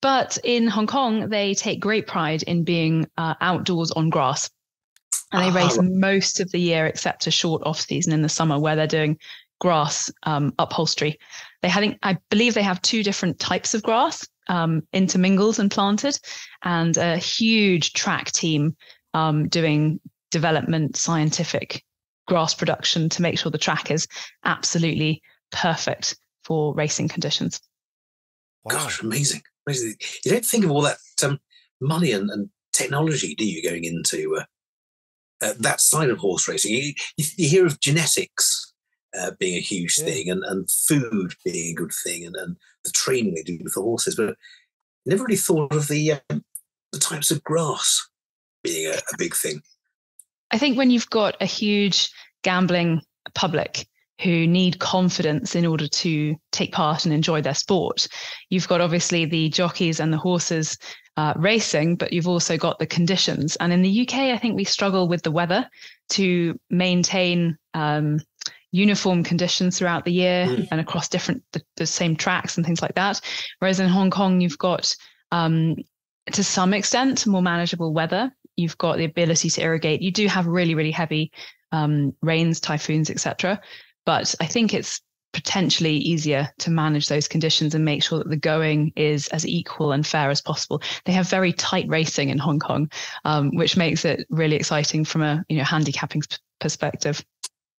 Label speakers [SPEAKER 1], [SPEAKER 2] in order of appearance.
[SPEAKER 1] but in Hong Kong, they take great pride in being uh, outdoors on grass. And they race most of the year except a short off season in the summer where they're doing grass um, upholstery. They having, I believe they have two different types of grass um, intermingled and planted, and a huge track team um, doing development, scientific grass production to make sure the track is absolutely perfect for racing conditions.
[SPEAKER 2] Wow. Gosh, amazing. You don't think of all that um, money and, and, technology, do you, going into uh, uh, that side of horse racing? You, you, you hear of genetics uh, being a huge yeah. thing and, and food being a good thing and, and the training they do with the horses, but never really thought of the, um, the types of grass being a, a big thing.
[SPEAKER 1] I think when you've got a huge gambling public who need confidence in order to take part and enjoy their sport. You've got obviously the jockeys and the horses uh, racing, but you've also got the conditions. And in the UK, I think we struggle with the weather to maintain um, uniform conditions throughout the year mm. and across different the, the, same tracks and things like that. Whereas in Hong Kong, you've got um, to some extent more manageable weather. You've got the ability to irrigate. You do have really, really heavy um, rains, typhoons, etc. But I think it's potentially easier to manage those conditions and make sure that the going is as equal and fair as possible. They have very tight racing in Hong Kong, um, which makes it really exciting from a you know handicapping perspective.